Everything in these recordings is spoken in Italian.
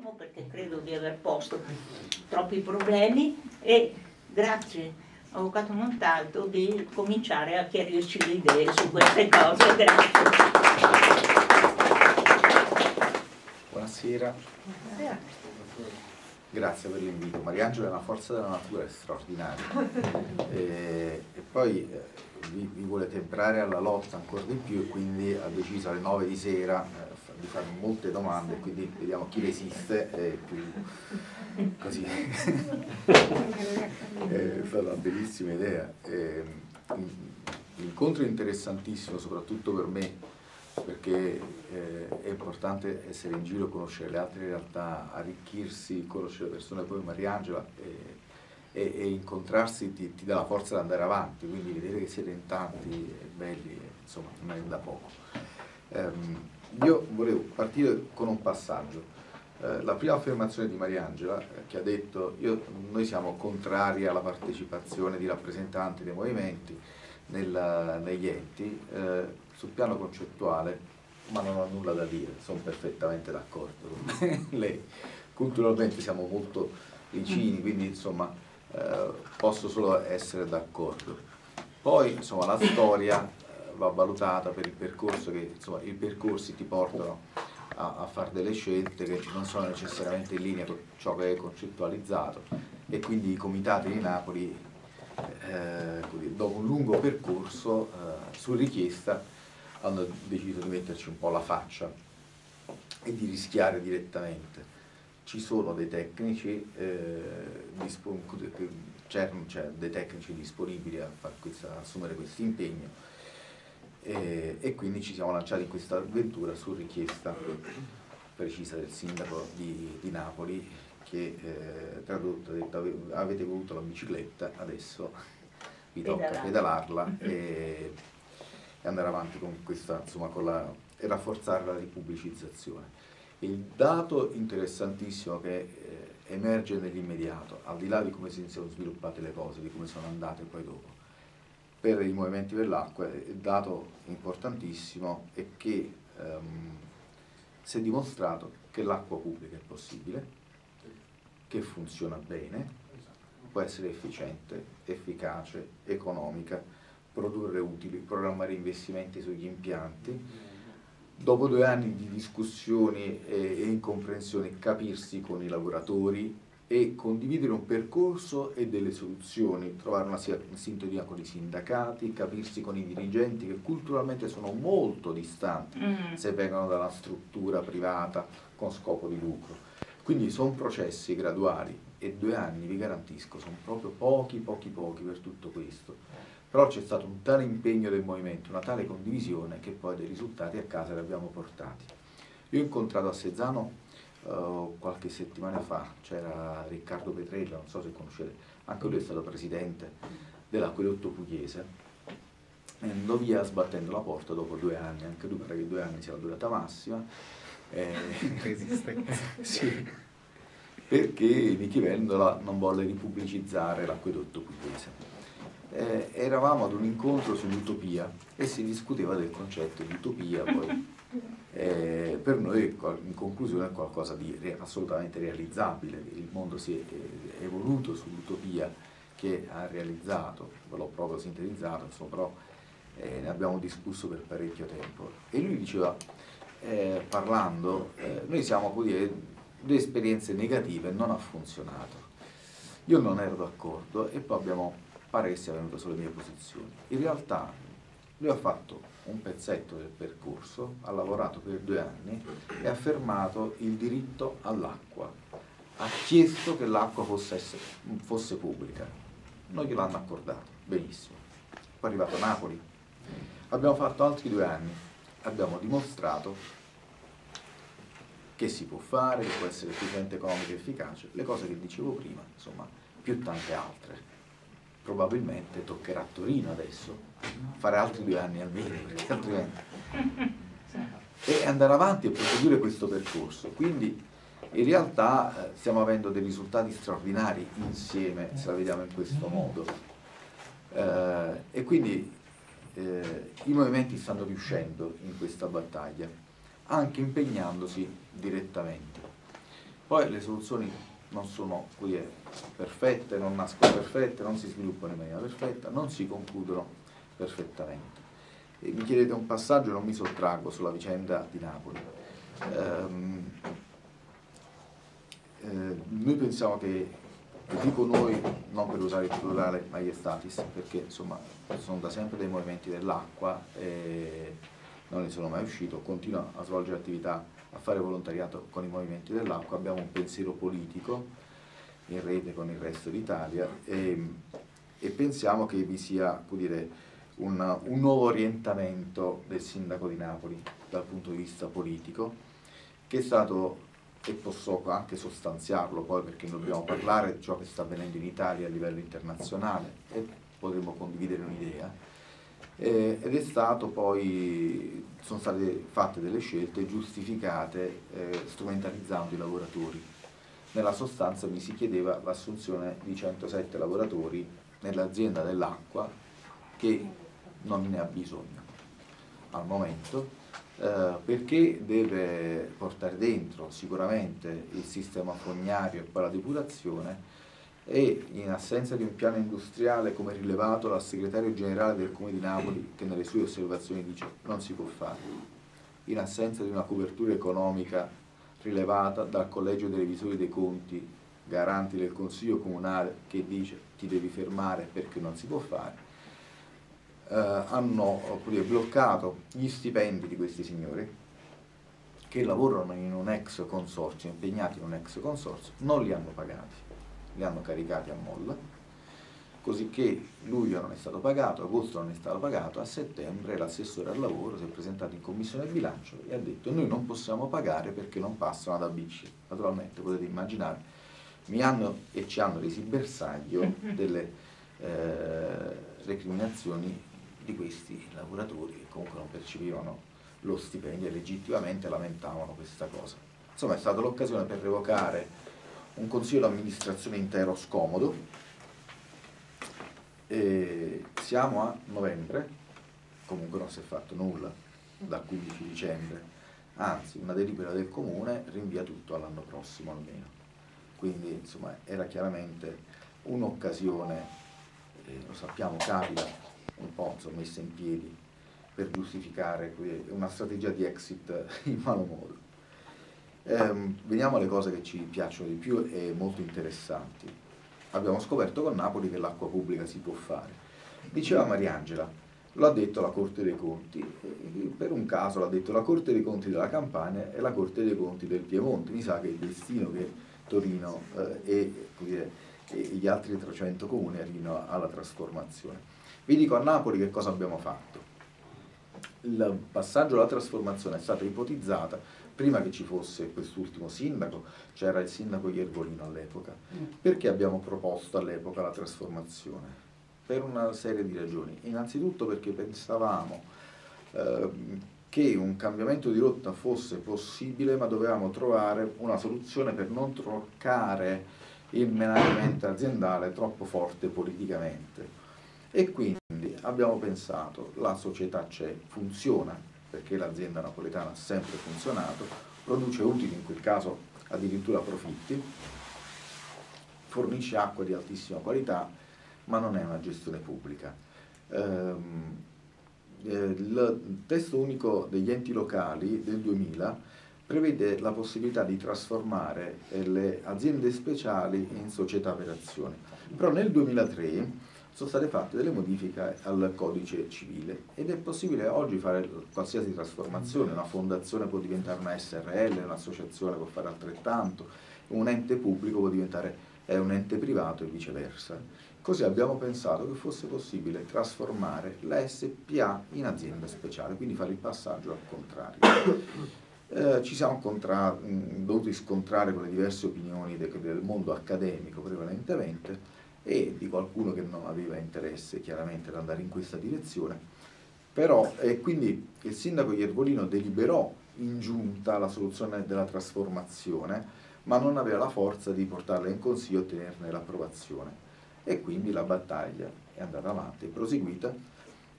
fermo perché credo di aver posto troppi problemi e grazie Avvocato Montalto di cominciare a chiarirci le idee su queste cose. Grazie. Buonasera. Grazie per l'invito. Mariangela è una forza della natura straordinaria e, e poi eh, vi, vi, vuole temprare alla lotta ancora di più e quindi ha deciso alle 9 di sera eh, di fare molte domande quindi vediamo chi resiste e più così. È stata una bellissima idea. L'incontro è interessantissimo soprattutto per me perché eh, è importante essere in giro, conoscere le altre realtà, arricchirsi, conoscere le persone come Mariangela e, e, e incontrarsi ti, ti, dà la forza di andare avanti, quindi vedere che siete in tanti e belli, insomma, non è da poco. Um, io volevo partire con un passaggio. Eh, la prima affermazione di Mariangela eh, che ha detto io, noi siamo contrari alla partecipazione di rappresentanti dei movimenti nella, negli enti, eh, sul piano concettuale, ma non ho nulla da dire, sono perfettamente d'accordo con lei. Culturalmente siamo molto vicini, quindi insomma eh, posso solo essere d'accordo. Poi insomma la storia va valutata per il percorso che insomma i percorsi ti portano a, a fare delle scelte che non sono necessariamente in linea con ciò che è concettualizzato e quindi i comitati di Napoli eh, dopo un lungo percorso eh, su richiesta hanno deciso di metterci un po' la faccia e di rischiare direttamente. Ci sono dei tecnici, eh, c'erano cioè, dei tecnici disponibili a questa, assumere questo impegno e, e, quindi ci siamo lanciati in questa avventura su richiesta precisa del sindaco di, di Napoli che eh, tradotto ha detto avete voluto la bicicletta, adesso vi tocca pedalarla e e andare avanti con questa, insomma, con la, e rafforzare la ripubblicizzazione. Il dato interessantissimo che eh, emerge nell'immediato, al di là di come si sono sviluppate le cose, di come sono andate poi dopo, per i movimenti dell'acqua, il dato importantissimo è che ehm, si è dimostrato che l'acqua pubblica è possibile, che funziona bene, può essere efficiente, efficace, economica, produrre utili, programmare investimenti sugli impianti. Dopo due anni di discussioni e, incomprensione, capirsi con i lavoratori e condividere un percorso e delle soluzioni, trovare una sintonia con i sindacati, capirsi con i dirigenti che culturalmente sono molto distanti mm. se vengono dalla struttura privata con scopo di lucro. Quindi sono processi graduali e due anni, vi garantisco, sono proprio pochi, pochi, pochi per tutto questo però c'è stato un tale impegno del movimento, una tale condivisione che poi dei risultati a casa li abbiamo portati. Io ho incontrato a Sezzano uh, qualche settimana fa, c'era Riccardo Petrella, non so se conoscete, anche lui è stato presidente dell'acquedotto pugliese, e andò via sbattendo la porta dopo due anni, anche lui pare che due anni sia la durata massima. Eh, sì, perché Nichi Vendola non volle ripubblicizzare l'acquedotto pugliese eh, eravamo ad un incontro sull'utopia e si discuteva del concetto di utopia, poi eh, per noi in conclusione è qualcosa di assolutamente realizzabile, il mondo si è evoluto sull'utopia che ha realizzato, ve l'ho proprio sintetizzato, insomma, però eh, ne abbiamo discusso per parecchio tempo. E lui diceva, eh, parlando, eh, noi siamo così, due esperienze negative, non ha funzionato. Io non ero d'accordo e poi abbiamo pare che sia venuto sulle mie posizioni. In realtà lui ha fatto un pezzetto del percorso, ha lavorato per due anni e ha fermato il diritto all'acqua. Ha chiesto che l'acqua fosse, fosse, pubblica. Non gliel'hanno accordato, benissimo. Poi è arrivato a Napoli. Abbiamo fatto altri due anni, abbiamo dimostrato che si può fare, che può essere efficiente, economico e efficace, le cose che dicevo prima, insomma, più tante altre probabilmente toccherà a Torino adesso, fare altri due anni almeno, perché altrimenti... E andare avanti e proseguire questo percorso. Quindi in realtà eh, stiamo avendo dei risultati straordinari insieme, se la vediamo in questo modo. Eh, e quindi eh, i movimenti stanno riuscendo in questa battaglia, anche impegnandosi direttamente. Poi le soluzioni non sono dire, perfette, non nascono perfette, non si sviluppano in maniera perfetta, non si concludono perfettamente. E mi chiedete un passaggio, non mi sottraggo sulla vicenda di Napoli. Um, eh, noi pensiamo che, dico noi non per usare il plurale maiestatis, perché insomma sono da sempre dei movimenti dell'acqua e non ne sono mai uscito, continuo a svolgere attività, a fare volontariato con i movimenti dell'acqua, abbiamo un pensiero politico in rete con il resto d'Italia e, e, pensiamo che vi sia dire, un, un nuovo orientamento del sindaco di Napoli dal punto di vista politico che è stato e posso anche sostanziarlo poi perché dobbiamo parlare di ciò che sta avvenendo in Italia a livello internazionale e potremo condividere un'idea eh, ed è stato poi, sono state fatte delle scelte giustificate eh, strumentalizzando i lavoratori. Nella sostanza mi si chiedeva l'assunzione di 107 lavoratori nell'azienda dell'acqua che non ne ha bisogno al momento eh, perché deve portare dentro sicuramente il sistema fognario e poi la depurazione e in assenza di un piano industriale come rilevato dal segretario generale del Comune di Napoli che nelle sue osservazioni dice non si può fare, in assenza di una copertura economica rilevata dal Collegio dei Revisori dei Conti, garanti del Consiglio Comunale che dice ti devi fermare perché non si può fare, eh, hanno bloccato gli stipendi di questi signori che lavorano in un ex consorzio, impegnati in un ex consorzio, non li hanno pagati li hanno caricati a molla, così che luglio non è stato pagato, agosto non è stato pagato, a settembre l'assessore al lavoro si è presentato in commissione bilancio e ha detto noi non possiamo pagare perché non passano ad ABC. Naturalmente potete immaginare, mi hanno e ci hanno resi bersaglio delle eh, recriminazioni di questi lavoratori che comunque non percepivano lo stipendio e legittimamente lamentavano questa cosa. Insomma è stata l'occasione per revocare un consiglio d'amministrazione intero scomodo. E siamo a novembre, comunque non si è fatto nulla dal 15 dicembre, anzi una delibera del comune rinvia tutto all'anno prossimo almeno. Quindi insomma era chiaramente un'occasione, eh, lo sappiamo capita, un po' messa in piedi per giustificare una strategia di exit in malo modo. Ehm, veniamo alle cose che ci piacciono di più e molto interessanti. Abbiamo scoperto con Napoli che l'acqua pubblica si può fare. Diceva Mariangela, lo ha detto la Corte dei Conti, per un caso l'ha detto la Corte dei Conti della Campania e la Corte dei Conti del Piemonte. Mi sa che il destino che Torino eh, e, e, gli altri 300 comuni arrivino alla trasformazione. Vi dico a Napoli che cosa abbiamo fatto. Il passaggio alla trasformazione è stata ipotizzata prima che ci fosse quest'ultimo sindaco, c'era il sindaco Iervolino all'epoca. Mm. Perché abbiamo proposto all'epoca la trasformazione? Per una serie di ragioni. Innanzitutto perché pensavamo eh, che un cambiamento di rotta fosse possibile, ma dovevamo trovare una soluzione per non troccare il management aziendale troppo forte politicamente. E quindi abbiamo pensato, la società c'è, funziona, perché l'azienda napoletana ha sempre funzionato, produce utili, in quel caso addirittura profitti, fornisce acqua di altissima qualità, ma non è una gestione pubblica. Ehm, eh, il testo unico degli enti locali del 2000 prevede la possibilità di trasformare le aziende speciali in società per azioni. Però nel 2003 sono state fatte delle modifiche al codice civile ed è possibile oggi fare qualsiasi trasformazione, una fondazione può diventare una SRL, un'associazione può fare altrettanto, un ente pubblico può diventare un ente privato e viceversa. Così abbiamo pensato che fosse possibile trasformare la SPA in azienda speciale, quindi fare il passaggio al contrario. Eh, ci siamo dovuti scontrare con le diverse opinioni del mondo accademico prevalentemente, e di qualcuno che non aveva interesse chiaramente ad andare in questa direzione. Però, e quindi il sindaco Iervolino deliberò in giunta la soluzione della trasformazione, ma non aveva la forza di portarla in consiglio e ottenerne l'approvazione. E quindi la battaglia è andata avanti, è proseguita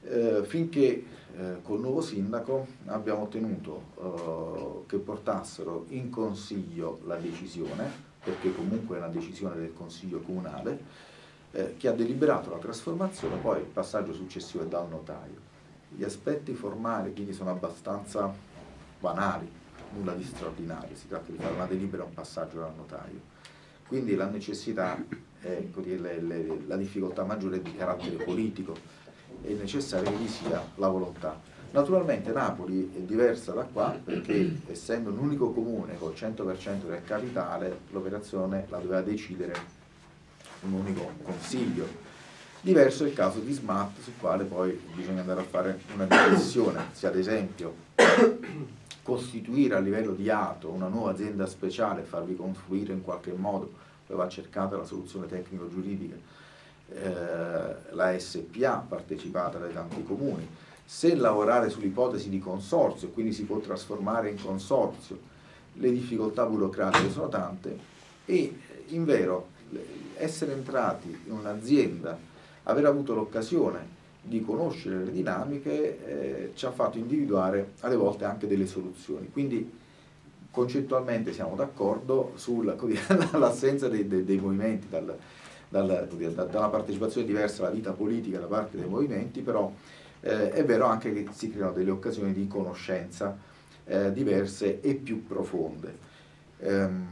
eh, finché eh, col nuovo sindaco abbiamo ottenuto eh, che portassero in consiglio la decisione, perché comunque è una decisione del consiglio comunale, eh, che ha deliberato la trasformazione, poi il passaggio successivo è dal notaio. Gli aspetti formali quindi sono abbastanza banali, nulla di straordinario, si tratta di fare una delibera e un passaggio dal notaio. Quindi la necessità, ecco, le, le, la difficoltà maggiore è di carattere politico, è necessario che vi sia la volontà. Naturalmente Napoli è diversa da qua perché essendo un unico comune col 100% del capitale l'operazione la doveva decidere un unico consiglio. Diverso è il caso di Smart sul quale poi bisogna andare a fare una riflessione, se ad esempio costituire a livello di ATO una nuova azienda speciale farvi confluire in qualche modo, dove va cercata la soluzione tecnico-giuridica, eh, la SPA partecipata dai tanti comuni, se lavorare sull'ipotesi di consorzio, quindi si può trasformare in consorzio, le difficoltà burocratiche sono tante e in vero essere entrati in un'azienda, aver avuto l'occasione di conoscere le dinamiche eh, ci ha fatto individuare alle volte anche delle soluzioni. Quindi concettualmente siamo d'accordo sull'assenza dei, dei, dei, movimenti, dal, dal, dalla partecipazione diversa alla vita politica da parte dei movimenti, però eh, è vero anche che si creano delle occasioni di conoscenza eh, diverse e più profonde. Ehm,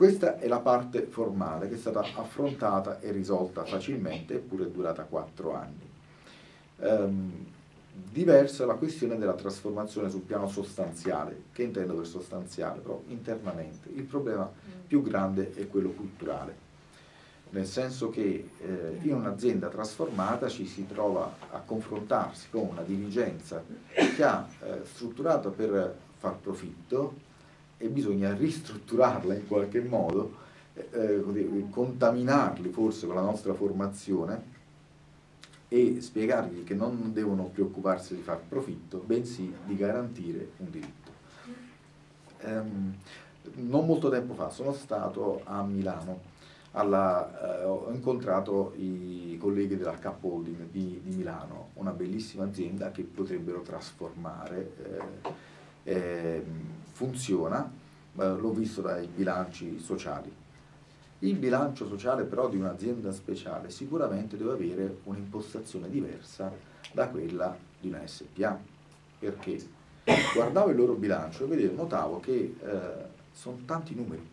questa è la parte formale che è stata affrontata e risolta facilmente, eppure è durata quattro anni. Um, diversa è la questione della trasformazione sul piano sostanziale, che intendo per sostanziale, però internamente. Il problema più grande è quello culturale, nel senso che eh, in un'azienda trasformata ci si trova a confrontarsi con una dirigenza che ha eh, strutturato per far profitto, e bisogna ristrutturarla in qualche modo, eh, eh contaminarli forse con la nostra formazione e spiegargli che non devono preoccuparsi di far profitto, bensì di garantire un diritto. Um, non molto tempo fa sono stato a Milano, alla, eh, ho incontrato i colleghi della Cap Holding di, di, Milano, una bellissima azienda che potrebbero trasformare. Eh, eh, funziona, l'ho visto dai bilanci sociali. Il bilancio sociale però di un'azienda speciale sicuramente deve avere un'impostazione diversa da quella di una SPA, perché guardavo il loro bilancio e notavo che eh, sono tanti numeri,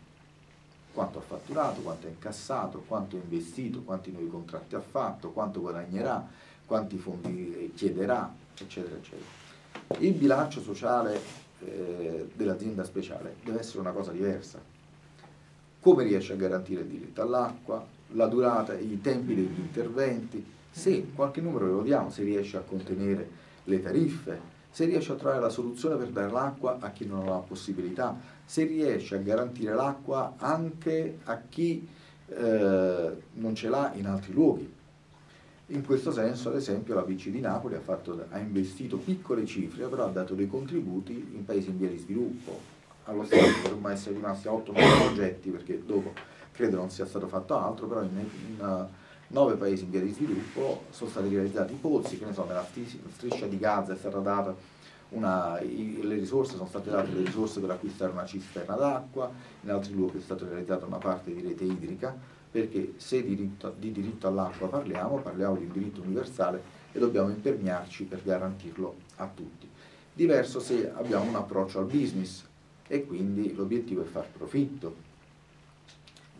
quanto ha fatturato, quanto ha incassato, quanto ha investito, quanti nuovi contratti ha fatto, quanto guadagnerà, quanti fondi chiederà, eccetera, eccetera. Il bilancio sociale eh, dell'azienda speciale deve essere una cosa diversa. Come riesce a garantire il diritto all'acqua, la durata, i tempi degli interventi, se qualche numero lo diamo, se riesce a contenere le tariffe, se riesce a trovare la soluzione per dare l'acqua a chi non ha la possibilità, se riesce a garantire l'acqua anche a chi eh, non ce l'ha in altri luoghi. In questo senso, ad esempio, la BC di Napoli ha, fatto, ha, investito piccole cifre, però ha dato dei contributi in paesi in via di sviluppo. Allo stato dovremmo essere rimasti a 8-9 progetti, perché dopo credo non sia stato fatto altro, però in, in uh, 9 paesi in via di sviluppo sono stati realizzati pozzi, che ne so, nella striscia di Gaza è stata data una, i, le risorse, sono state date le risorse per acquistare una cisterna d'acqua, in altri luoghi è stata realizzata una parte di rete idrica, perché se diritto, di diritto all'acqua parliamo, parliamo di un diritto universale e dobbiamo impegnarci per garantirlo a tutti. Diverso se abbiamo un approccio al business e quindi l'obiettivo è far profitto.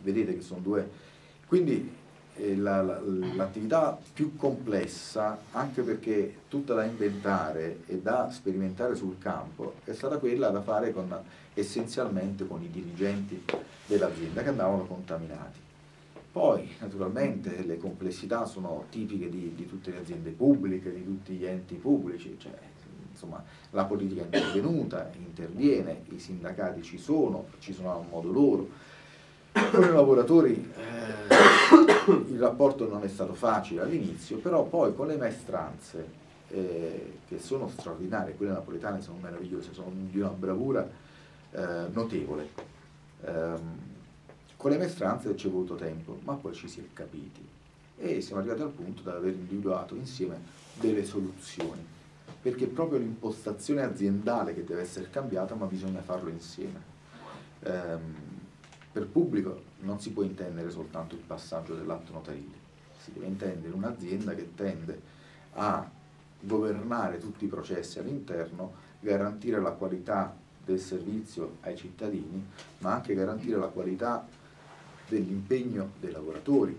Vedete che sono due... Quindi eh, l'attività la, più complessa, anche perché tutta da inventare e da sperimentare sul campo, è stata quella da fare con, essenzialmente con i dirigenti dell'azienda che andavano contaminati poi naturalmente le complessità sono tipiche di, di, tutte le aziende pubbliche, di tutti gli enti pubblici, cioè, insomma, la politica è intervenuta, interviene, i sindacati ci sono, ci sono a un modo loro. Con i lavoratori eh, il rapporto non è stato facile all'inizio, però poi con le maestranze, eh, che sono straordinarie, quelle napoletane sono meravigliose, sono di una bravura eh, notevole. Um, con le maestranze ci è voluto tempo, ma poi ci si è capiti. e siamo arrivati al punto di aver individuato insieme delle soluzioni, perché è proprio l'impostazione aziendale che deve essere cambiata, ma bisogna farlo insieme. Ehm, per pubblico non si può intendere soltanto il passaggio dell'atto notarile, si deve intendere un'azienda che tende a governare tutti i processi all'interno, garantire la qualità del servizio ai cittadini, ma anche garantire la qualità dell'impegno dei lavoratori,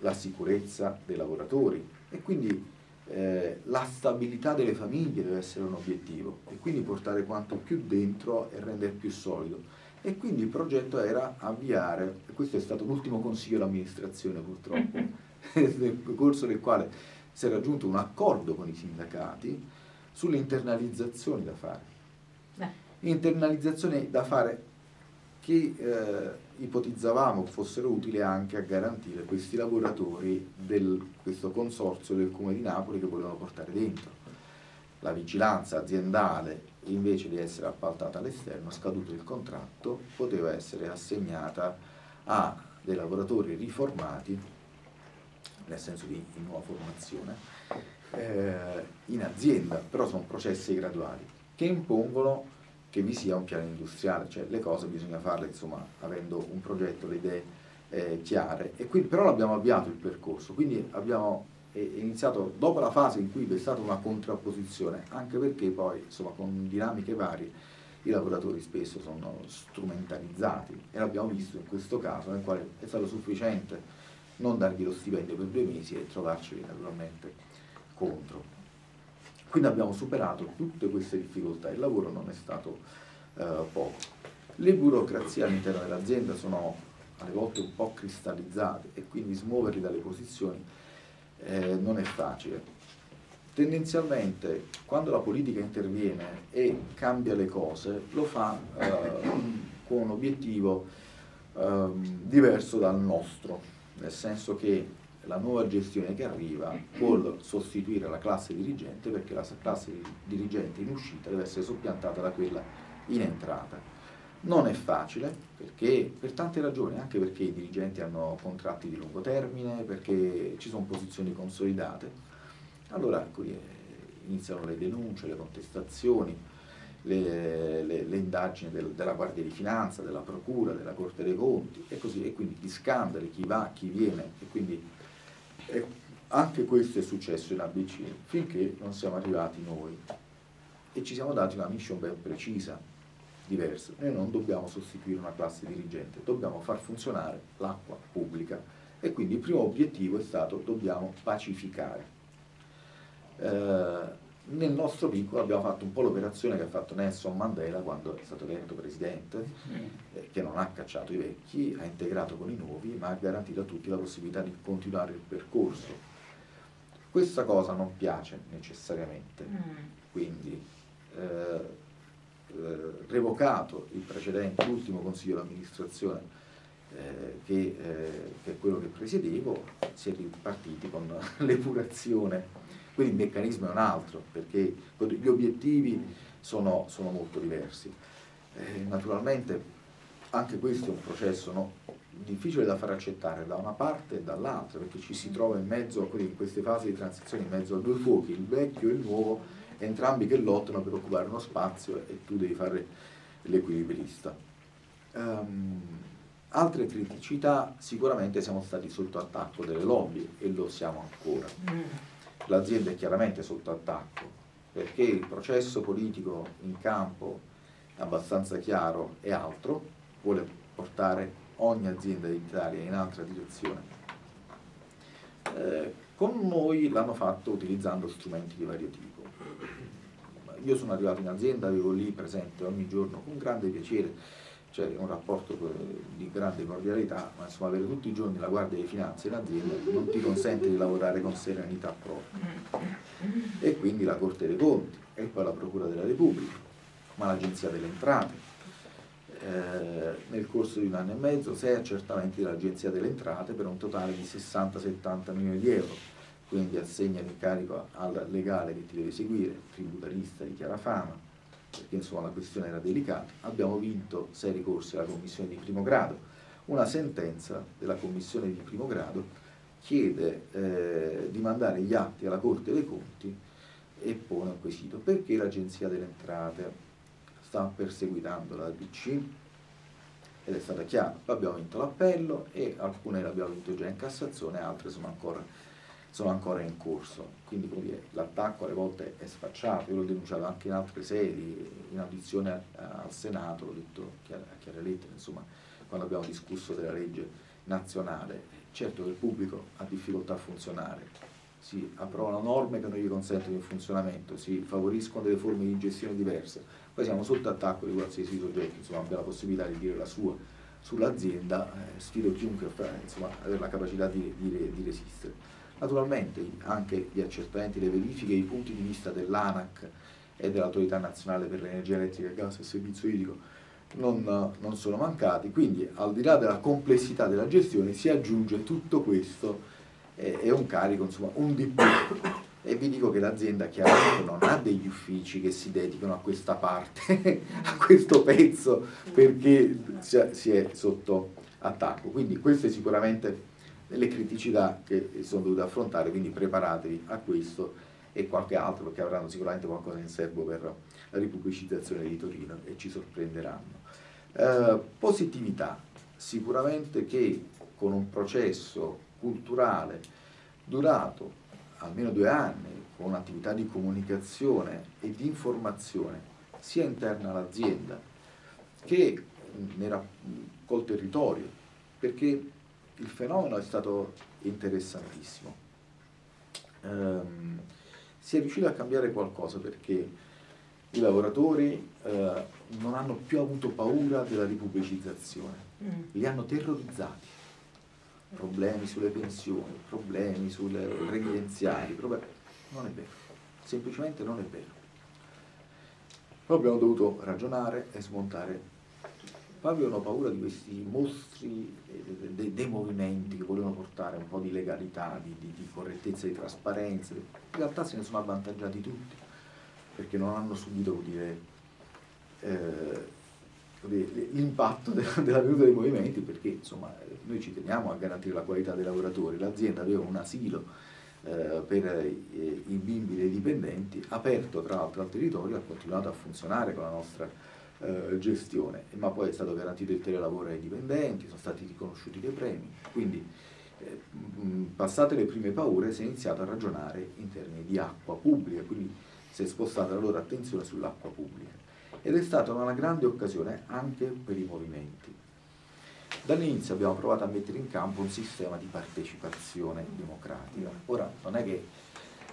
la sicurezza dei lavoratori e quindi eh, la stabilità delle famiglie deve essere un obiettivo e quindi portare quanto più dentro e rendere più solido. E quindi il progetto era avviare, e questo è stato l'ultimo consiglio d'amministrazione purtroppo, nel corso del quale si è raggiunto un accordo con i sindacati sulle internalizzazioni da fare. Internalizzazioni da fare che eh, ipotizzavamo fossero utili anche a garantire questi lavoratori di questo consorzio del Comune di Napoli che volevano portare dentro. La vigilanza aziendale invece di essere appaltata all'esterno, scaduto il contratto, poteva essere assegnata a dei lavoratori riformati, nel senso di, di nuova formazione, eh, in azienda, però sono processi graduali che impongono che vi sia un piano industriale, cioè le cose bisogna farle insomma avendo un progetto, le idee eh, chiare, e quindi, però l'abbiamo avviato il percorso, quindi abbiamo iniziato dopo la fase in cui vi è stata una contrapposizione, anche perché poi insomma con dinamiche varie i lavoratori spesso sono strumentalizzati e l'abbiamo visto in questo caso nel quale è stato sufficiente non dargli lo stipendio per due mesi e trovarceli naturalmente contro. Quindi abbiamo superato tutte queste difficoltà, il lavoro non è stato eh, poco. Le burocrazie all'interno dell'azienda sono alle volte un po' cristallizzate e quindi smuoverli dalle posizioni eh, non è facile. Tendenzialmente quando la politica interviene e cambia le cose lo fa eh, con un obiettivo ehm, diverso dal nostro, nel senso che la nuova gestione che arriva vuole sostituire la classe dirigente perché la classe dirigente in uscita deve essere soppiantata da quella in entrata. Non è facile perché, per tante ragioni, anche perché i dirigenti hanno contratti di lungo termine, perché ci sono posizioni consolidate. Allora qui ecco, iniziano le denunce, le contestazioni, le, le, le indagini del, della Guardia di Finanza, della Procura, della Corte dei Conti e così, e quindi gli scandali, chi va, chi viene, e quindi e anche questo è successo in ABC finché non siamo arrivati noi e ci siamo dati una mission ben precisa, diversa. Noi non dobbiamo sostituire una classe dirigente, dobbiamo far funzionare l'acqua pubblica e quindi il primo obiettivo è stato dobbiamo pacificare. Eh, nel nostro piccolo abbiamo fatto un po' l'operazione che ha fatto Nelson Mandela quando è stato eletto presidente, eh, che non ha cacciato i vecchi, ha integrato con i nuovi, ma ha garantito a tutti la possibilità di continuare il percorso. Questa cosa non piace necessariamente, mm. quindi eh, eh, revocato il precedente, l'ultimo consiglio d'amministrazione eh, che, eh, che, è quello che presiedevo, si è ripartiti con l'epurazione quindi il meccanismo è un altro, perché gli obiettivi sono, sono molto diversi. Eh, naturalmente anche questo è un processo no? difficile da far accettare da una parte e dall'altra, perché ci si trova in mezzo, in queste fasi di transizione, in mezzo a due fuochi, il vecchio e il nuovo, entrambi che lottano per occupare uno spazio e tu devi fare l'equilibrista. Um, altre criticità, sicuramente siamo stati sotto attacco delle lobby e lo siamo ancora. L'azienda è chiaramente sotto attacco perché il processo politico in campo è abbastanza chiaro e altro, vuole portare ogni azienda d'Italia in altra direzione. Eh, con noi l'hanno fatto utilizzando strumenti di vario tipo. Io sono arrivato in azienda, avevo lì presente ogni giorno con grande piacere c'è un rapporto di grande cordialità, ma insomma avere tutti i giorni la Guardia di Finanze in azienda non ti consente di lavorare con serenità propria. E quindi la Corte dei Conti, e poi la Procura della Repubblica, ma l'Agenzia delle Entrate. Eh, nel corso di un anno e mezzo sei accertamenti dell'Agenzia delle Entrate per un totale di 60-70 milioni di euro, quindi assegna l'incarico al legale che ti deve seguire, tributarista di chiara fama, perché insomma la questione era delicata, abbiamo vinto sei ricorsi alla commissione di primo grado, una sentenza della commissione di primo grado chiede eh, di mandare gli atti alla Corte dei Conti e pone un quesito. Perché l'Agenzia delle Entrate sta perseguitando la BC ed è stata chiara, abbiamo vinto l'appello e alcune le abbiamo vinto già in Cassazione, altre sono ancora, sono ancora in corso. Quindi l'attacco alle volte è sfacciato, io l'ho denunciato anche in altre sedi, in audizione al Senato, l'ho detto a chiare lettere, insomma, quando abbiamo discusso della legge nazionale. Certo che il pubblico ha difficoltà a funzionare, si approvano norme che non gli consentono il funzionamento, si favoriscono delle forme di gestione diverse, poi siamo sotto attacco di qualsiasi soggetto, insomma abbia la possibilità di dire la sua sull'azienda, eh, sfido chiunque a insomma, avere la capacità di, di, di, resistere. Naturalmente anche gli accertamenti, le verifiche, i punti di vista dell'ANAC e dell'Autorità Nazionale per l'Energia Elettrica, Gas e Servizio Idrico non, non sono mancati, quindi al di là della complessità della gestione si aggiunge tutto questo, è un carico, insomma un di più e vi dico che l'azienda chiaramente non ha degli uffici che si dedicano a questa parte, a questo pezzo, perché si è sotto attacco. Quindi queste sicuramente le criticità che sono dovute affrontare, quindi preparatevi a questo e qualche altro, perché avranno sicuramente qualcosa in serbo per la ripubblicizzazione di Torino e ci sorprenderanno. Eh, positività, sicuramente che con un processo culturale durato almeno due anni con un'attività di comunicazione e di informazione sia interna all'azienda che col territorio, perché il fenomeno è stato interessantissimo. Um, si è riuscito a cambiare qualcosa perché i lavoratori uh, non hanno più avuto paura della ripubblicizzazione, mm. li hanno terrorizzati problemi sulle pensioni, problemi sulle previdenziali, problemi... non è vero, semplicemente non è vero. Poi abbiamo dovuto ragionare e smontare. Avevano paura di questi mostri dei, dei, dei movimenti che volevano portare un po' di legalità, di, di, di correttezza, di trasparenza. In realtà se ne sono avvantaggiati tutti, perché non hanno subito dire, eh, l'impatto della venuta dei movimenti perché insomma noi ci teniamo a garantire la qualità dei lavoratori, l'azienda aveva un asilo eh, per i, i, bimbi dei dipendenti aperto tra l'altro al territorio, ha continuato a funzionare con la nostra eh, gestione, ma poi è stato garantito il telelavoro ai dipendenti, sono stati riconosciuti dei premi, quindi eh, passate le prime paure si è iniziato a ragionare in termini di acqua pubblica, quindi si è spostata la loro attenzione sull'acqua pubblica ed è stata una grande occasione anche per i movimenti. Dall'inizio abbiamo provato a mettere in campo un sistema di partecipazione democratica. Ora non è che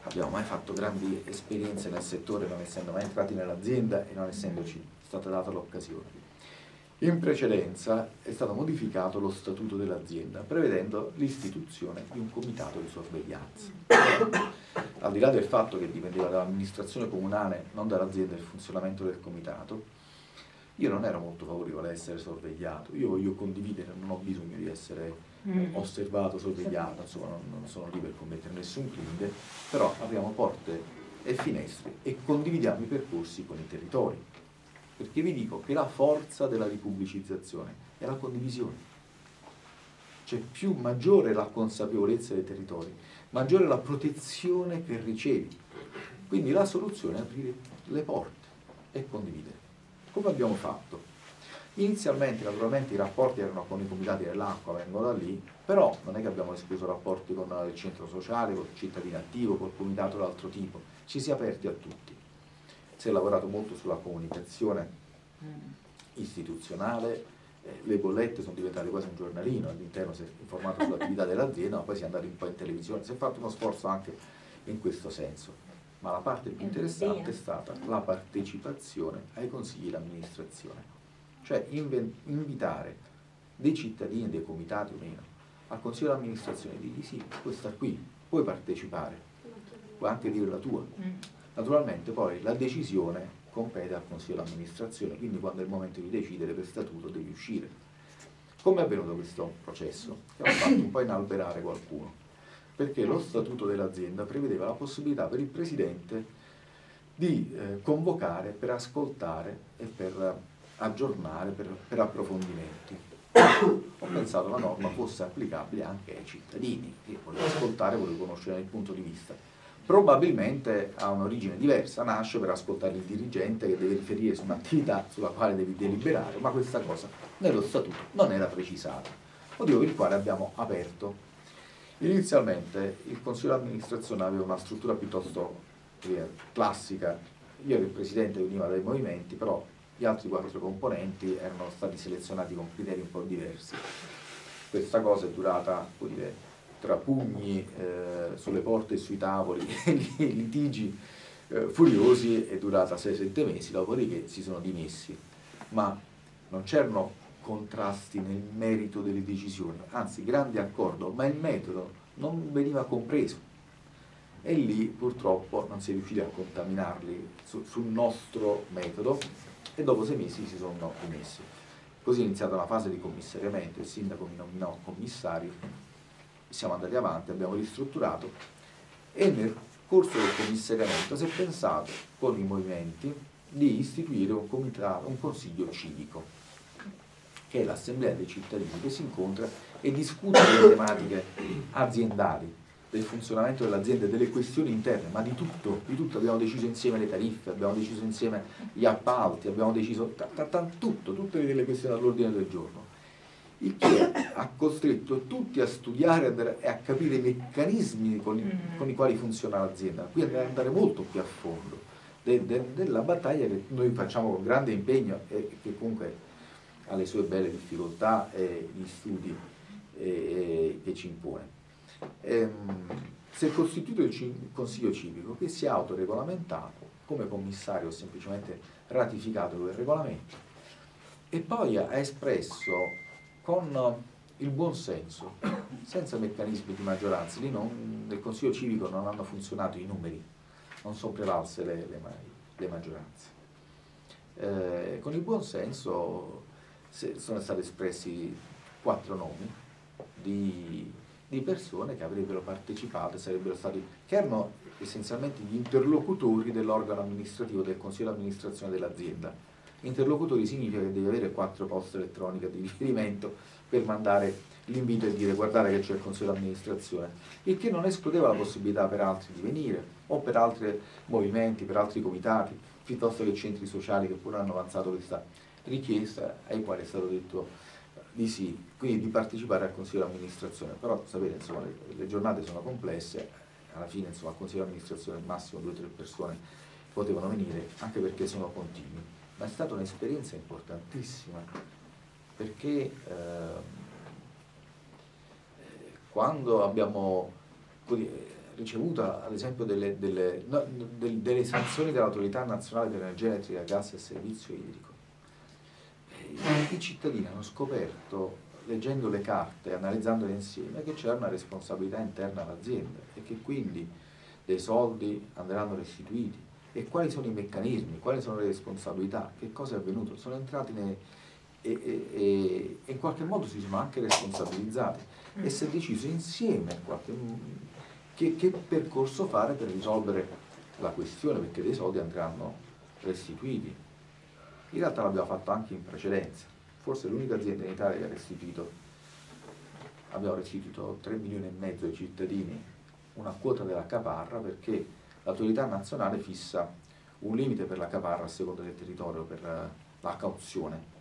abbiamo mai fatto grandi esperienze nel settore non essendo mai entrati nell'azienda e non essendoci stata data l'occasione. In precedenza è stato modificato lo statuto dell'azienda prevedendo l'istituzione di un comitato di sorveglianza. Al di là del fatto che dipendeva dall'amministrazione comunale, non dall'azienda, il funzionamento del comitato, io non ero molto favorevole a essere sorvegliato, io voglio condividere, non ho bisogno di essere mm. osservato, sorvegliato, insomma non, non sono lì per commettere nessun crimine, però apriamo porte e finestre e condividiamo i percorsi con i territori perché vi dico che la forza della ripubblicizzazione è la condivisione. Cioè più maggiore la consapevolezza dei territori, maggiore la protezione che ricevi. Quindi la soluzione è aprire le porte e condividere. Come abbiamo fatto? Inizialmente naturalmente i rapporti erano con i comitati dell'acqua, vengono da lì, però non è che abbiamo escluso rapporti con il centro sociale, con il cittadino attivo, col comitato d'altro tipo, ci si è aperti a tutti si è lavorato molto sulla comunicazione mm. istituzionale, eh, le bollette sono diventate quasi un giornalino, all'interno si è informato sull'attività dell'azienda, ma poi si è andato un po' in televisione, si è fatto uno sforzo anche in questo senso. Ma la parte più interessante è stata la partecipazione ai consigli di amministrazione, cioè invitare dei cittadini, dei comitati o meno, al consiglio di amministrazione e dirgli sì, questa qui, puoi partecipare, puoi anche dire la tua. Naturalmente poi la decisione compete al Consiglio di amministrazione, quindi quando è il momento di decidere per statuto devi uscire. Come è avvenuto questo processo? Che ha fatto un po' inalberare qualcuno, perché lo statuto dell'azienda prevedeva la possibilità per il Presidente di eh, convocare per ascoltare e per aggiornare, per, per approfondimenti. Ho pensato la norma fosse applicabile anche ai cittadini, che voleva ascoltare, voleva conoscere il punto di vista. Probabilmente ha un'origine diversa, nasce per ascoltare il dirigente che deve riferire su un'attività sulla quale devi deliberare, ma questa cosa nello statuto non era precisata, motivo per il quale abbiamo aperto. Inizialmente il Consiglio di amministrazione aveva una struttura piuttosto classica, io ero il presidente, veniva dai movimenti, però gli altri quattro componenti erano stati selezionati con criteri un po' diversi. Questa cosa è durata, dire, tra pugni eh, sulle porte e sui tavoli, litigi eh, furiosi, è durata 6-7 mesi, dopodiché si sono dimessi. Ma non c'erano contrasti nel merito delle decisioni, anzi grande accordo, ma il metodo non veniva compreso. E lì purtroppo non si è riusciti a contaminarli su, sul nostro metodo e dopo sei mesi si sono dimessi. Così è iniziata la fase di commissariamento, il sindaco mi nominò commissari, siamo andati avanti, abbiamo ristrutturato e nel corso del commissariamento si è pensato con i movimenti di istituire un, comitato, un consiglio civico, che è l'assemblea dei cittadini che si incontra e discute delle tematiche aziendali del funzionamento dell'azienda, delle questioni interne, ma di tutto, di tutto, abbiamo deciso insieme le tariffe, abbiamo deciso insieme gli appalti, abbiamo deciso tutto, tutte le questioni all'ordine del giorno. Il che ha costretto tutti a studiare e a capire i meccanismi con, mm. con i quali funziona l'azienda, quindi ad andare molto più a fondo de, de, della battaglia che noi facciamo con grande impegno e che comunque ha le sue belle difficoltà e gli studi e, e, che ci impone ehm, si è costituito il Consiglio civico che si è autoregolamentato come commissario, semplicemente ratificato quel regolamento e poi ha espresso con il buon senso, senza meccanismi di maggioranza, lì non, nel Consiglio civico non hanno funzionato i numeri, non sono prevalse le, le, le maggioranze. Eh, con il buon senso sono stati espressi quattro nomi di di persone che avrebbero partecipato, stati, che erano essenzialmente gli interlocutori dell'organo amministrativo, del consiglio di amministrazione dell'azienda. Interlocutori significa che devi avere quattro poste elettroniche di riferimento per mandare l'invito e dire guardate che c'è il consiglio di amministrazione, il che non escludeva la possibilità per altri di venire o per altri movimenti, per altri comitati, piuttosto che centri sociali che pure hanno avanzato questa richiesta ai quali è stato detto di sì, quindi di partecipare al consiglio di amministrazione, però sapete insomma le, le giornate sono complesse, alla fine insomma al consiglio di amministrazione al massimo due o tre persone potevano venire anche perché sono continui, ma è stata un'esperienza importantissima perché eh, quando abbiamo ricevuto ad esempio delle, delle, no, delle sanzioni dell'autorità nazionale per energia elettrica, gas e servizio idrico, i cittadini hanno scoperto, leggendo le carte analizzandole insieme, che c'è una responsabilità interna all'azienda e che quindi dei soldi andranno restituiti. E quali sono i meccanismi, quali sono le responsabilità, che cosa è avvenuto? Sono entrati nei, e, e, e, in qualche modo si sono anche responsabilizzati e si è deciso insieme qualche, che, che percorso fare per risolvere la questione, perché dei soldi andranno restituiti. In realtà l'abbiamo fatto anche in precedenza, forse l'unica azienda in Italia che ha restituito, abbiamo restituito 3 milioni e mezzo ai cittadini una quota della caparra perché l'autorità nazionale fissa un limite per la caparra a seconda del territorio per la cauzione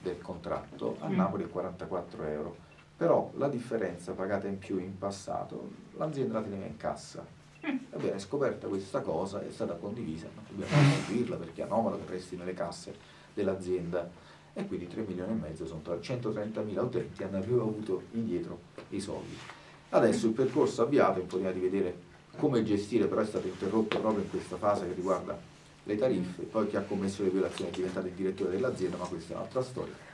del contratto, a mm. Napoli è 44 euro, però la differenza pagata in più in passato l'azienda la teneva in cassa Va bene, scoperta questa cosa, è stata condivisa, ma dobbiamo restituirla perché anomalo che resti nelle casse dell'azienda e quindi 3 milioni e mezzo sono 130 mila utenti hanno avuto indietro i soldi. Adesso il percorso avviato, imponiamo di vedere come gestire, però è stato interrotto proprio in questa fase che riguarda le tariffe, poi chi ha commesso le violazioni è diventato il direttore dell'azienda, ma questa è un'altra storia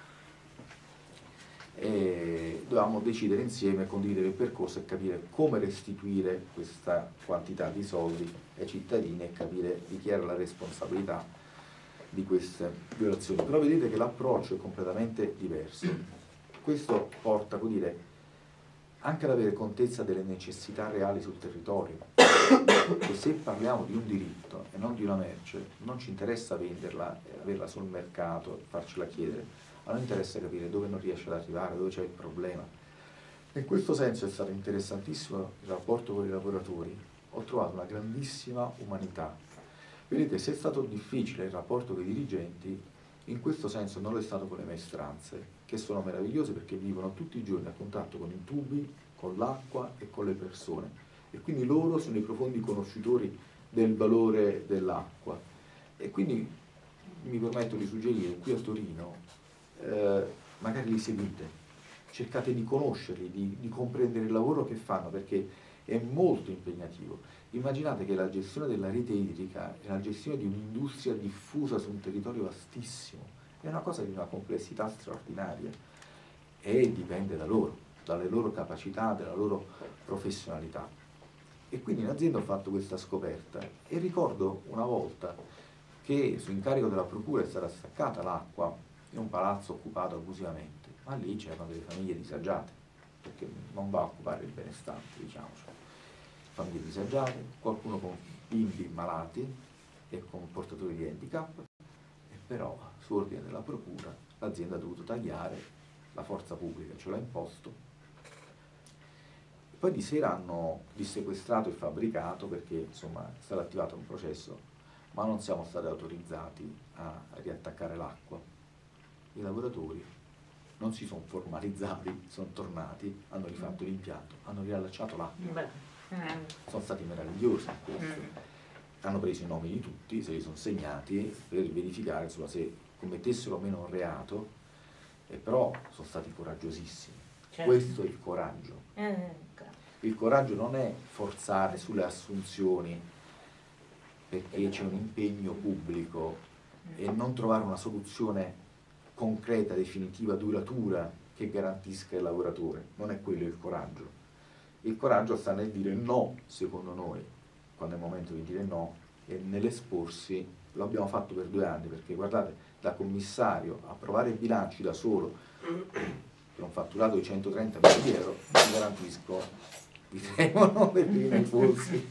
e dovevamo decidere insieme, condividere il percorso e capire come restituire questa quantità di soldi ai cittadini e capire di chi era la responsabilità di queste violazioni. Però vedete che l'approccio è completamente diverso. Questo porta, come dire, anche ad avere contezza delle necessità reali sul territorio. E se parliamo di un diritto e non di una merce, non ci interessa venderla, averla sul mercato, farcela chiedere, a noi interessa capire dove non riesce ad arrivare, dove c'è il problema. In questo senso è stato interessantissimo il rapporto con i lavoratori, ho trovato una grandissima umanità. Vedete, se è stato difficile il rapporto con i dirigenti, in questo senso non lo è stato con le maestranze, che sono meravigliose perché vivono tutti i giorni a contatto con i tubi, con l'acqua e con le persone. E quindi loro sono i profondi conoscitori del valore dell'acqua. E quindi mi permetto di suggerire qui a Torino, eh, magari li seguite, cercate di conoscerli, di, di comprendere il lavoro che fanno perché è molto impegnativo. Immaginate che la gestione della rete idrica è la gestione di un'industria diffusa su un territorio vastissimo, è una cosa di una complessità straordinaria. E dipende da loro, dalle loro capacità, dalla loro professionalità. E quindi in azienda ho fatto questa scoperta. E ricordo una volta che su incarico della procura è stata staccata l'acqua in un palazzo occupato abusivamente, ma lì c'erano delle famiglie disagiate, perché non va a occupare il benestante, diciamo, famiglie disagiate, qualcuno con bimbi malati e con portatori di handicap, e però su ordine della procura l'azienda ha dovuto tagliare, la forza pubblica ce l'ha imposto poi di sera hanno dissequestrato il fabbricato perché insomma è stato attivato un processo, ma non siamo stati autorizzati a riattaccare l'acqua. I lavoratori non si sono formalizzati, sono tornati, hanno rifatto l'impianto, hanno riallacciato l'acqua. Eh. Sono stati meravigliosi in questo. Mm. Hanno preso i nomi di tutti, se li sono segnati per verificare insomma, se commettessero o meno un reato, e però sono stati coraggiosissimi. Certo. Questo è il coraggio. Eh il coraggio non è forzare sulle assunzioni perché c'è un impegno pubblico e non trovare una soluzione concreta, definitiva, duratura che garantisca il lavoratore. Non è quello il coraggio. Il coraggio sta nel dire no, secondo noi, quando è il momento di dire no, e nell'esporsi, lo abbiamo fatto per due anni, perché guardate, da commissario a provare i bilanci da solo per un fatturato di 130 milioni di euro, vi garantisco vi tremono le prime polsi,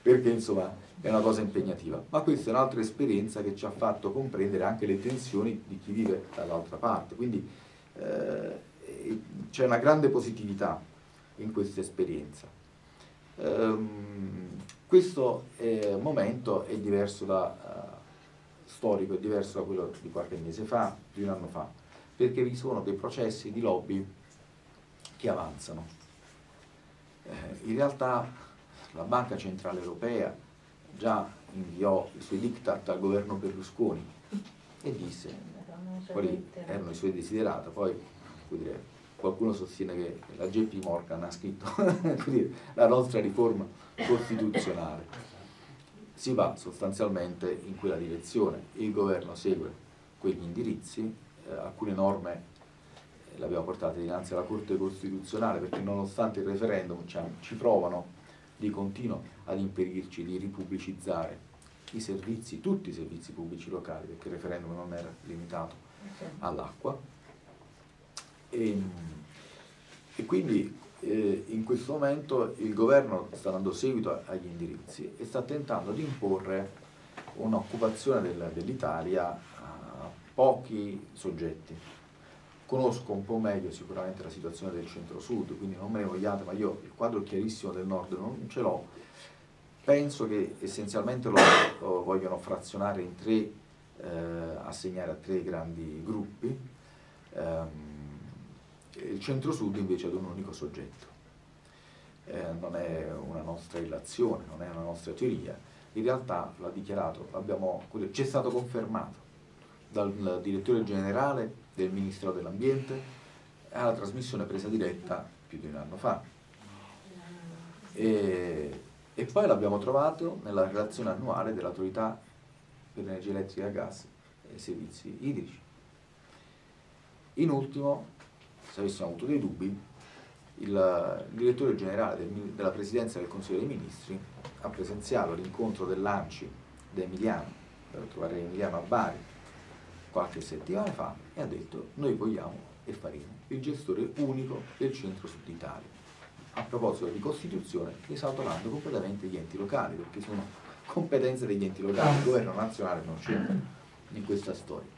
perché insomma è una cosa impegnativa. Ma questa è un'altra esperienza che ci ha fatto comprendere anche le tensioni di chi vive dall'altra parte. Quindi eh, c'è una grande positività in questa esperienza. Um, questo eh, momento è diverso da uh, storico, è diverso da quello di qualche mese fa, di un anno fa, perché vi sono dei processi di lobby che avanzano eh, in realtà la Banca Centrale Europea già inviò i suoi diktat al governo Berlusconi e disse quali erano i suoi desiderati, poi dire, qualcuno sostiene che la JP Morgan ha scritto la nostra riforma costituzionale. Si va sostanzialmente in quella direzione, il governo segue quegli indirizzi, eh, alcune norme l'abbiamo portata dinanzi alla Corte Costituzionale perché nonostante il referendum ci provano di continuo ad impedirci di ripubblicizzare i servizi, tutti i servizi pubblici locali, perché il referendum non era limitato all'acqua. E, e, quindi eh, in questo momento il governo sta dando seguito agli indirizzi e sta tentando di imporre un'occupazione del, dell'Italia a pochi soggetti conosco un po' meglio sicuramente la situazione del centro-sud, quindi non me ne vogliate, ma io il quadro chiarissimo del nord non ce l'ho. Penso che essenzialmente lo, lo vogliono frazionare in tre, eh, assegnare a tre grandi gruppi, um, il centro-sud invece ad un unico soggetto. Eh, non è una nostra illazione, non è una nostra teoria, in realtà l'ha dichiarato, ci è stato confermato dal direttore generale del Ministero dell'Ambiente alla trasmissione presa diretta più di un anno fa. E, e poi l'abbiamo trovato nella relazione annuale dell'autorità per l'energia elettrica gas e servizi idrici. In ultimo, se avessimo avuto dei dubbi, il, direttore generale del, della Presidenza del Consiglio dei Ministri ha presenziato l'incontro dell'ANCI da Emiliano, per trovare Emiliano a Bari, qualche settimana fa e ha detto noi vogliamo e faremo il gestore unico del centro-sud Italia. A proposito di Costituzione, esautorando completamente gli enti locali, perché sono competenze degli enti locali, il governo nazionale non c'entra in questa storia.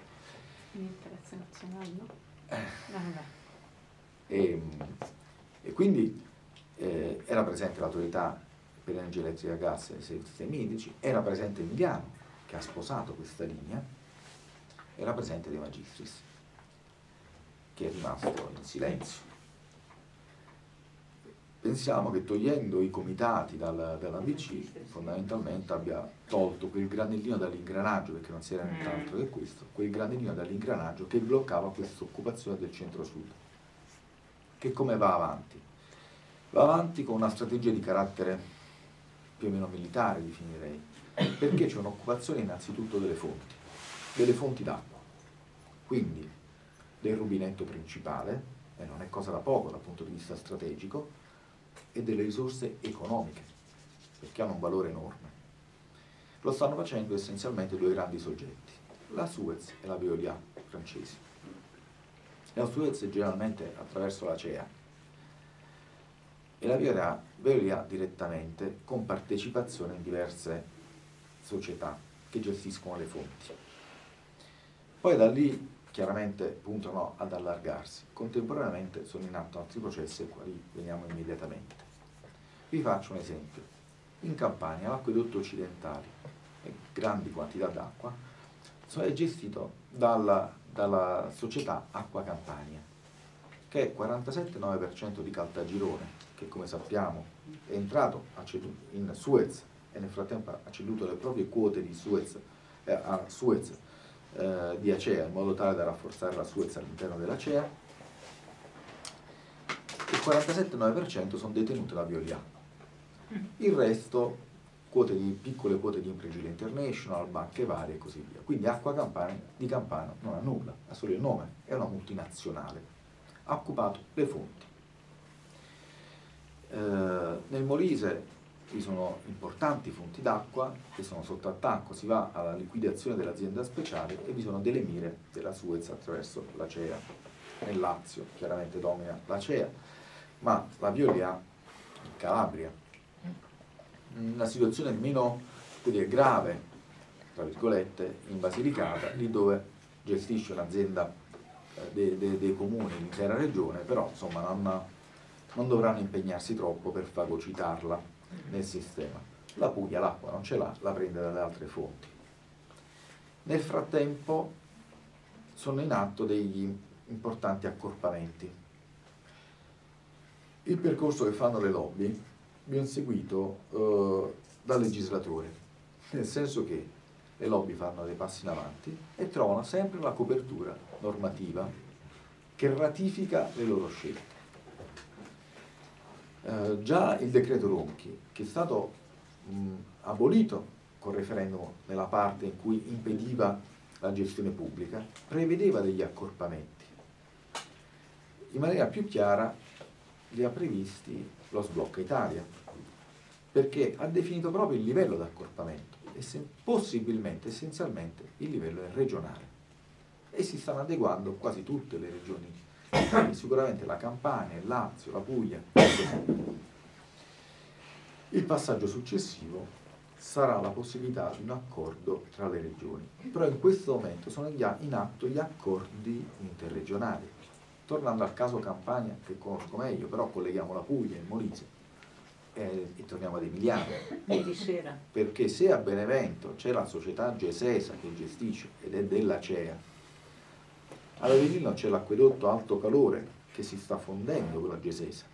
L'interesse nazionale, no? Eh. E, e quindi eh, era presente l'autorità per l'energia elettrica e gas e sistemi idrici, era presente Emiliano che ha sposato questa linea, era presente De Magistris che è rimasto in silenzio. Pensiamo che togliendo i comitati dal, dall'ABC fondamentalmente abbia tolto quel granellino dall'ingranaggio, perché non si era nient'altro che questo, quel granellino dall'ingranaggio che bloccava questa occupazione del centro-sud. Che come va avanti? Va avanti con una strategia di carattere più o meno militare, definirei, perché c'è un'occupazione innanzitutto delle fonti, delle fonti d'acqua. Quindi del rubinetto principale, e non è cosa da poco dal punto di vista strategico, e delle risorse economiche, perché hanno un valore enorme. Lo stanno facendo essenzialmente due grandi soggetti, la Suez e la Veolia francesi. La Suez generalmente attraverso la CEA e la Veolia, Veolia direttamente con partecipazione in diverse società che gestiscono le fonti. Poi da lì chiaramente puntano ad allargarsi. Contemporaneamente sono in atto altri processi ai quali veniamo immediatamente. Vi faccio un esempio. In Campania l'acquedotto occidentale e grandi quantità d'acqua è gestito dalla, dalla società Acqua Campania, che è 47,9% di Caltagirone, che come sappiamo è entrato in Suez e nel frattempo ha ceduto le proprie quote di Suez, eh, a Suez eh, di Acea in modo tale da rafforzare la Suez all'interno dell'Acea il 47,9% sono detenute da Veolia. Il resto quote di, piccole quote di Impregile International, banche varie e così via. Quindi Acqua Campania di Campano non ha nulla, ha solo il nome, è una multinazionale. Ha occupato le fonti. Eh, nel Molise ci sono importanti fonti d'acqua che sono sotto attacco, si va alla liquidazione dell'azienda speciale e vi sono delle mire della Suez attraverso la CEA. Nel Lazio chiaramente domina la CEA, ma la Violia in Calabria una situazione meno dire, grave, tra virgolette, in Basilicata, lì dove gestisce un'azienda eh, dei, dei, dei, comuni, l'intera regione, però insomma non, non, dovranno impegnarsi troppo per fagocitarla nel sistema. La Puglia l'acqua non ce l'ha, la prende dalle altre fonti. Nel frattempo sono in atto degli importanti accorpamenti. Il percorso che fanno le lobby viene seguito eh, dal legislatore, nel senso che le lobby fanno dei passi in avanti e trovano sempre la copertura normativa che ratifica le loro scelte. Eh, già il decreto Ronchi, che è stato mh, abolito col referendum nella parte in cui impediva la gestione pubblica, prevedeva degli accorpamenti. In maniera più chiara li ha previsti lo sblocca Italia, perché ha definito proprio il livello d'accorpamento e se, possibilmente, essenzialmente, il livello è regionale. E si stanno adeguando quasi tutte le regioni, sicuramente la Campania, il Lazio, la Puglia. Il passaggio successivo sarà la possibilità di un accordo tra le regioni, però in questo momento sono in atto gli accordi interregionali. Tornando al caso Campania, che conosco meglio, però colleghiamo la Puglia e il Molise, eh, e torniamo ad Emiliano. Perché se a Benevento c'è la società Gesesa che gestisce ed è della CEA, ad Avellino c'è l'acquedotto alto calore che si sta fondendo con la Gesesa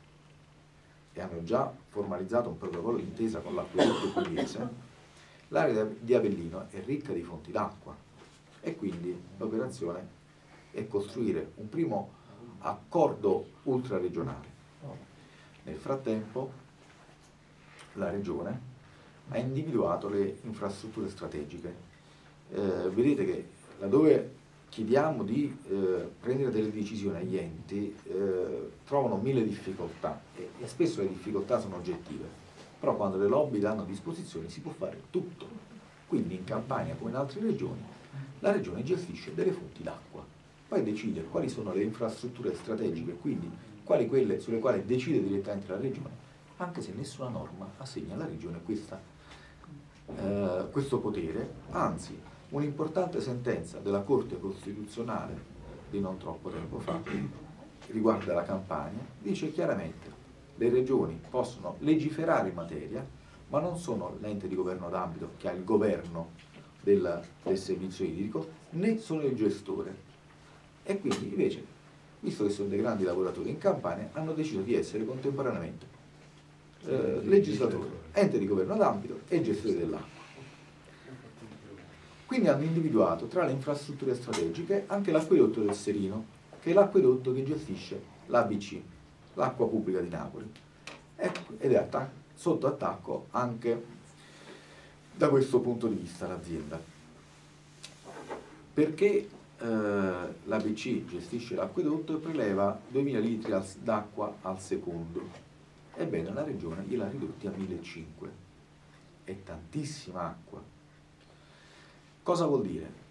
e hanno già formalizzato un protocollo d'intesa con l'acquedotto pugliese, l'area di Avellino è ricca di fonti d'acqua e quindi l'operazione è costruire un primo accordo ultraregionale. Nel frattempo la Regione ha individuato le infrastrutture strategiche. Eh, vedete che laddove chiediamo di eh, prendere delle decisioni agli enti, eh, trovano mille difficoltà e, e, spesso le difficoltà sono oggettive, però quando le lobby danno a disposizione si può fare tutto. Quindi in Campania come in altre regioni la regione gestisce delle fonti d'acqua, poi decide quali sono le infrastrutture strategiche, quindi quali quelle sulle quali decide direttamente la regione anche se nessuna norma assegna alla regione questa, eh, questo potere, anzi un'importante sentenza della Corte Costituzionale di non troppo tempo fa, riguardo alla campagna, dice chiaramente le regioni possono legiferare in materia, ma non sono l'ente di governo d'ambito che ha il governo del, del servizio idrico, né sono il gestore. E quindi invece, visto che sono dei grandi lavoratori in campagna, hanno deciso di essere contemporaneamente eh, legislatore, ente di governo d'ambito e gestore dell'acqua. Quindi hanno individuato tra le infrastrutture strategiche anche l'acquedotto del Serino, che è l'acquedotto che gestisce l'ABC, l'acqua pubblica di Napoli, ed è attac sotto attacco anche da questo punto di vista l'azienda. Perché eh, l'ABC gestisce l'acquedotto e preleva 2000 litri d'acqua al secondo. Ebbene, la regione gliela ridotti a 1500. È tantissima acqua Cosa vuol dire?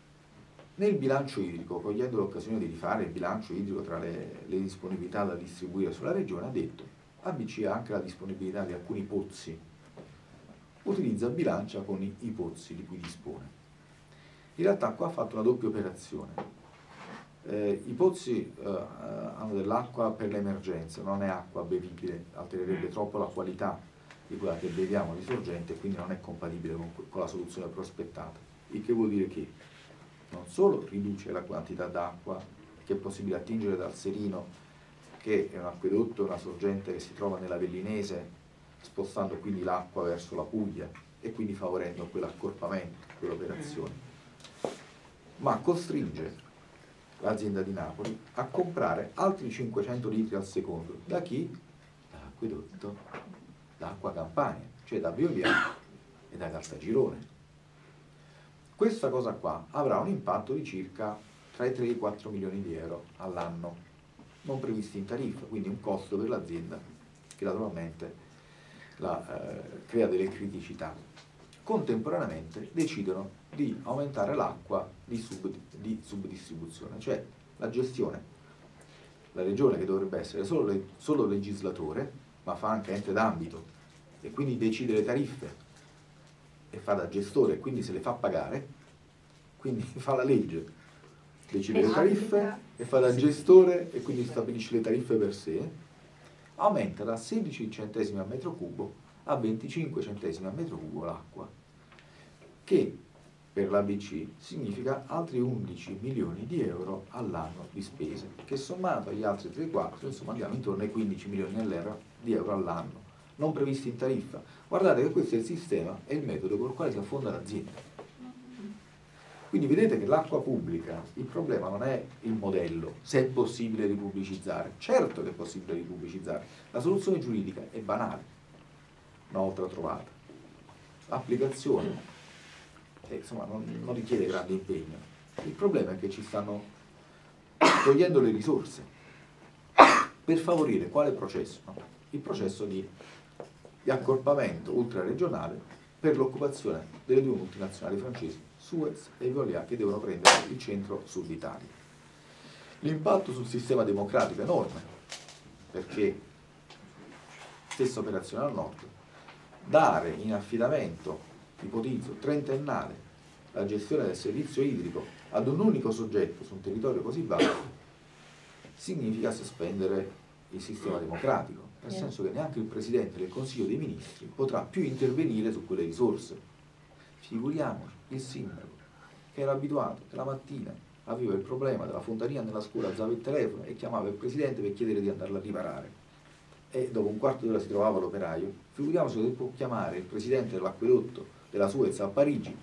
Nel bilancio idrico, cogliendo l'occasione di rifare il bilancio idrico tra le, le disponibilità da distribuire sulla regione, ha detto ABC ha anche la disponibilità di alcuni pozzi, utilizza bilancia con i pozzi di cui dispone. In realtà qua ha fatto una doppia operazione. Eh, I pozzi eh, hanno dell'acqua per l'emergenza, non è acqua bevibile, altererebbe troppo la qualità di quella che beviamo di sorgente e quindi non è compatibile con, con la soluzione prospettata. Il che vuol dire che non solo riduce la quantità d'acqua che è possibile attingere dal Serino, che è un acquedotto, una sorgente che si trova nella Vellinese, spostando quindi l'acqua verso la Puglia e quindi favorendo quell'accorpamento, quell'operazione, ma costringe l'azienda di Napoli a comprare altri 500 litri al secondo. Da chi? Dall'acquedotto d'acqua Campania, cioè da Biovia e da Caltagirone. Questa cosa qua avrà un impatto di circa tra i 3 e i 4 milioni di euro all'anno, non previsti in tariffa, quindi un costo per l'azienda che naturalmente la, eh, crea delle criticità. Contemporaneamente decidono di aumentare l'acqua di, sub, di subdistribuzione, cioè la gestione. La regione che dovrebbe essere solo, solo legislatore, ma fa anche ente d'ambito e quindi decide le tariffe e fa da gestore e quindi se le fa pagare, quindi fa la legge, decide le tariffe e fa da gestore e quindi stabilisce le tariffe per sé, aumenta da 16 centesimi a metro cubo a 25 centesimi a metro cubo l'acqua, che per l'ABC significa altri 11 milioni di euro all'anno di spese, che sommato agli altri 3-4, insomma andiamo intorno ai 15 milioni di euro all'anno non previsti in tariffa. Guardate che questo è il sistema e il metodo con il quale si affonda l'azienda. Quindi vedete che l'acqua pubblica, il problema non è il modello, se è possibile ripubblicizzare. Certo che è possibile ripubblicizzare. La soluzione giuridica è banale, una volta trovata. L'applicazione eh, insomma, non, non richiede grande impegno. Il problema è che ci stanno togliendo le risorse per favorire quale processo? Il processo di di accorpamento ultraregionale per l'occupazione delle due multinazionali francesi, Suez e Veolia, che devono prendere il centro-sud Italia. L'impatto sul sistema democratico è enorme, perché stessa operazione al nord, dare in affidamento, ipotizzo, trentennale la gestione del servizio idrico ad un unico soggetto su un territorio così vasto, significa sospendere il sistema democratico nel senso che neanche il Presidente del Consiglio dei Ministri potrà più intervenire su quelle risorse. Figuriamoci il sindaco che era abituato che la mattina aveva il problema della fontanina nella scuola, alzava il telefono e chiamava il Presidente per chiedere di andarla a riparare. E dopo un quarto d'ora si trovava l'operaio. Figuriamoci che può chiamare il Presidente dell'acquedotto della Suez a Parigi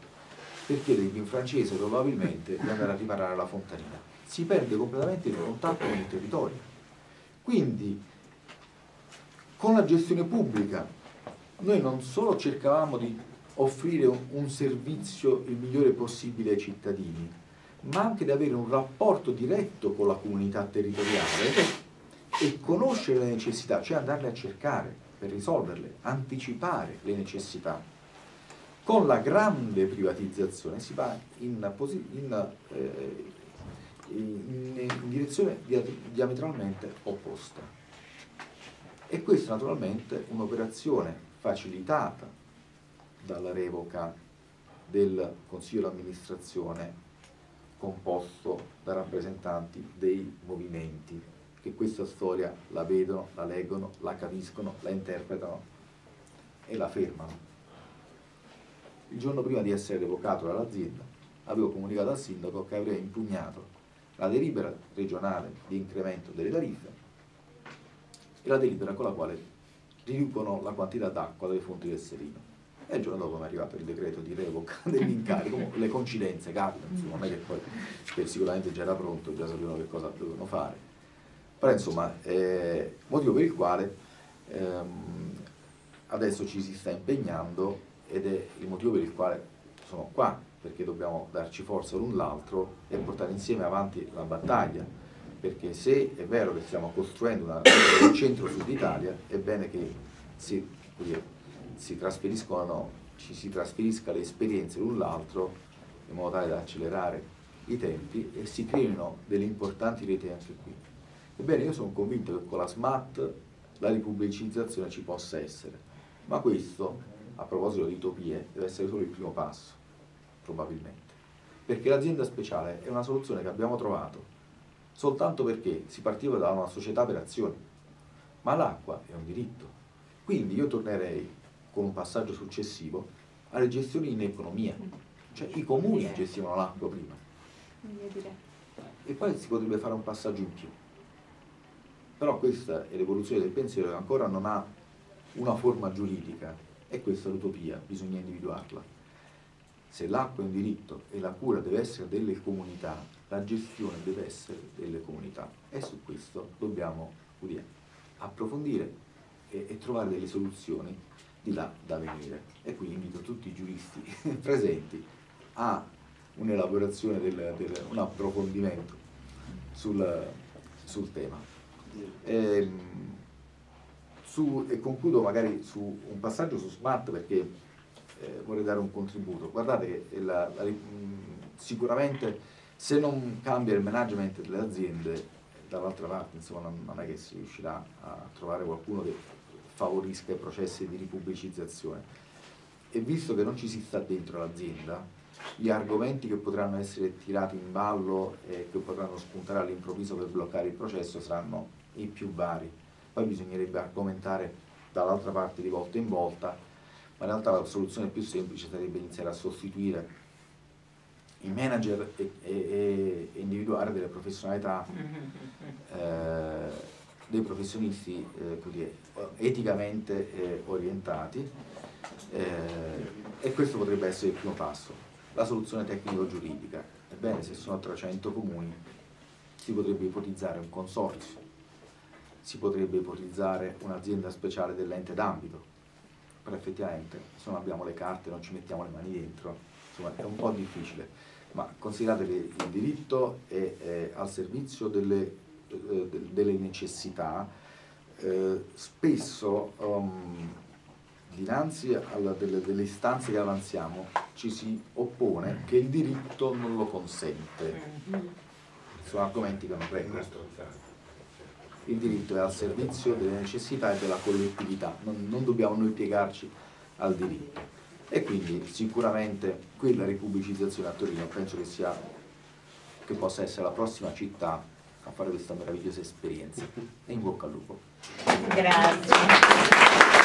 per chiedergli in francese probabilmente di andare a riparare la fontanina. Si perde completamente il contatto con il territorio. Quindi con la gestione pubblica noi non solo cercavamo di offrire un, servizio il migliore possibile ai cittadini, ma anche di avere un rapporto diretto con la comunità territoriale e conoscere le necessità, cioè andarle a cercare per risolverle, anticipare le necessità. Con la grande privatizzazione si va in, in, eh, in, in direzione diametralmente opposta. E questa naturalmente è un'operazione facilitata dalla revoca del consiglio d'amministrazione composto da rappresentanti dei movimenti che questa storia la vedono, la leggono, la capiscono, la interpretano e la fermano. Il giorno prima di essere revocato dall'azienda avevo comunicato al sindaco che avrei impugnato la delibera regionale di incremento delle tariffe e la delibera con la quale riducono la quantità d'acqua dalle fonti del Serino. E il giorno dopo mi è arrivato il decreto di revoca dell'incarico, le coincidenze capitano, insomma, non è che poi che sicuramente già era pronto, già sapevano che cosa dovevano fare. Però insomma, eh, motivo per il quale ehm, adesso ci si sta impegnando ed è il motivo per il quale sono qua, perché dobbiamo darci forza l'un l'altro e portare insieme avanti la battaglia, perché se è vero che stiamo costruendo una, un centro-sud Italia, è bene che si, si trasferiscono, ci si trasferisca le esperienze l'un l'altro in modo tale da accelerare i tempi e si creino delle importanti reti anche qui. Ebbene, io sono convinto che con la SMAT la ripubblicizzazione ci possa essere, ma questo, a proposito di utopie, deve essere solo il primo passo probabilmente. Perché l'azienda speciale è una soluzione che abbiamo trovato soltanto perché si partiva da una società per azioni, ma l'acqua è un diritto. Quindi io tornerei con un passaggio successivo alle gestioni in economia, cioè i comuni gestivano l'acqua prima. E poi si potrebbe fare un passaggio in più. Però questa è l'evoluzione del pensiero che ancora non ha una forma giuridica e questa è l'utopia, bisogna individuarla se l'acqua è un diritto e la cura deve essere delle comunità, la gestione deve essere delle comunità e su questo dobbiamo dire, approfondire e, e, trovare delle soluzioni di là da venire. E quindi invito tutti i giuristi presenti a un'elaborazione, del, del, un approfondimento sul, sul tema. E, ehm, su, e concludo magari su un passaggio su Smart perché eh, vorrei dare un contributo. Guardate che la, la, sicuramente se non cambia il management delle aziende, dall'altra parte insomma, non, non, è che si riuscirà a trovare qualcuno che favorisca i processi di ripubblicizzazione. E visto che non ci si sta dentro l'azienda, gli argomenti che potranno essere tirati in ballo e che potranno spuntare all'improvviso per bloccare il processo saranno i più vari. Poi bisognerebbe argomentare dall'altra parte di volta in volta ma in realtà la soluzione più semplice sarebbe iniziare a sostituire i manager e, e, e individuare delle professionalità, eh, dei professionisti eh, dire, eticamente eh, orientati e questo potrebbe essere il primo passo. La soluzione tecnico-giuridica, ebbene se sono 300 comuni si potrebbe ipotizzare un consorzio, si potrebbe ipotizzare un'azienda speciale dell'ente d'ambito, però effettivamente se non abbiamo le carte non ci mettiamo le mani dentro, insomma è un po' difficile, ma considerate che il diritto è, è al servizio delle, eh, delle necessità, eh, spesso um, dinanzi a delle, delle, istanze che avanziamo ci si oppone che il diritto non lo consente. Mm-hmm. Sono argomenti che non reggono il diritto è al servizio delle necessità e della collettività, non, non dobbiamo noi piegarci al diritto. E quindi sicuramente qui la ripubblicizzazione a Torino penso che, sia, che possa essere la prossima città a fare questa meravigliosa esperienza. E in bocca al lupo. Grazie.